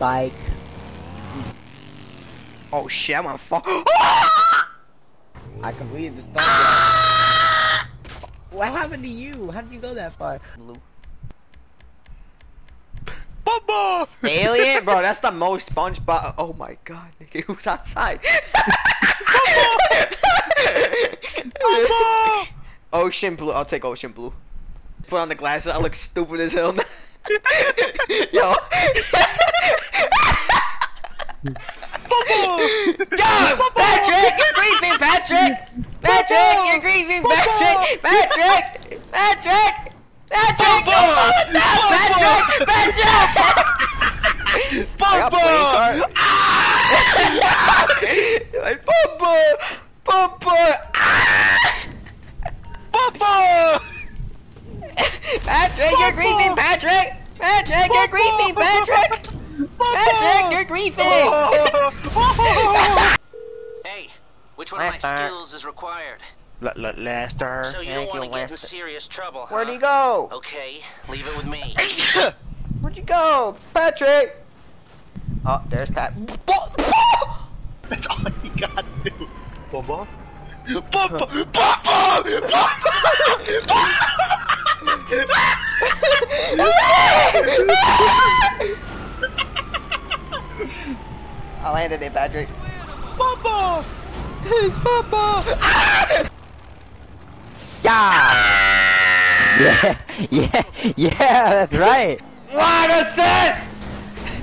bike. Oh shit, I'm on fall. I completed the ah! stunt. what happened to you? How did you go that far? Blue. Bubba! Alien, bro, that's the most SpongeBob. Oh my god, nigga, who's outside? Bubba! Ocean blue. I'll take ocean blue. Put on the glasses. I look stupid as hell. Yo. Yo, Patrick, you're creeping, Patrick. Patrick, you're creeping, Patrick. Patrick, Patrick, Patrick. Bubba! Oh, no, Patrick, Patrick. I got playing Patrick, you're griefing, Patrick! Patrick, you're griefing, Patrick! Patrick, you're griefing! Hey, which one of my skills is required? L- L- Lester. So you Thank don't want to get in serious trouble, Where'd huh? he go? Okay, leave it with me. Where'd you go? Patrick! Oh, there's Pat. That's all you gotta do. Bubba? Bubba! Bubba! I landed it, Patrick. Bubba! It's Papa! Yeah! Yeah! Yeah! Yeah! That's right! What a set!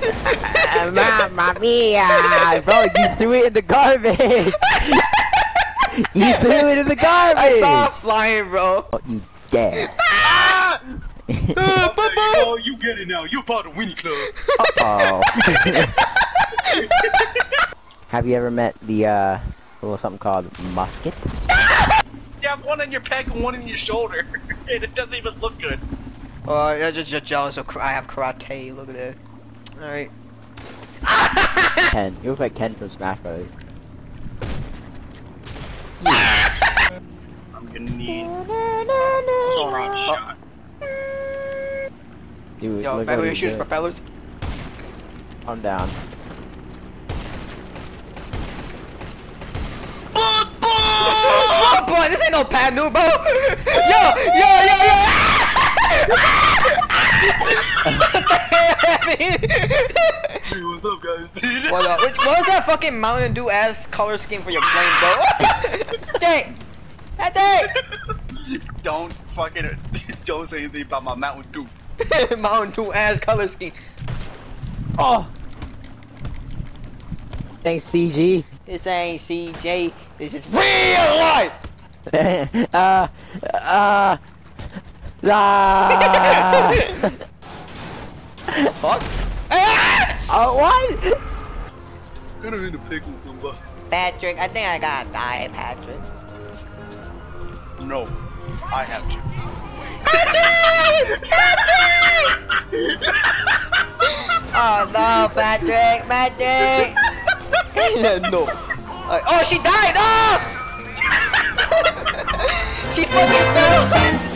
Uh, Mamma mia! Bro, you threw it in the garbage! you threw it in the garbage! I saw it flying, bro. Oh, you dead. Ah! Uh, Oh, you get it now. You're part of Winnie Club. Oh. Have you ever met the uh little something called musket? You have one on your pec and one in your shoulder. and it doesn't even look good. Oh, you're just, just jealous of I have karate. Look at that. Alright. Ken. You look like Ken from Smash Brothers. I'm gonna need Sauron. Dude, Yo, look baby, what we he shoot did. propellers. Calm down. Oh boy, this ain't no pad new, bro. Yo, yo, yo, yo. Hey, what's up, guys? what, up? Which, what was that fucking Mountain Dew ass color scheme for your plane, bro? Dang. That dang. don't fucking don't say anything about my Mountain Dew. Mountain Dew ass color scheme. Oh! Thanks, CG. This ain't CJ. This is real life. uh, uh, ah! Fuck. Ah! oh, what? I don't need to pick with Patrick, I think I gotta die, Patrick. no, I have to. Oh no, Patrick, Patrick. no. Oh, she died. Oh! she fucking fell.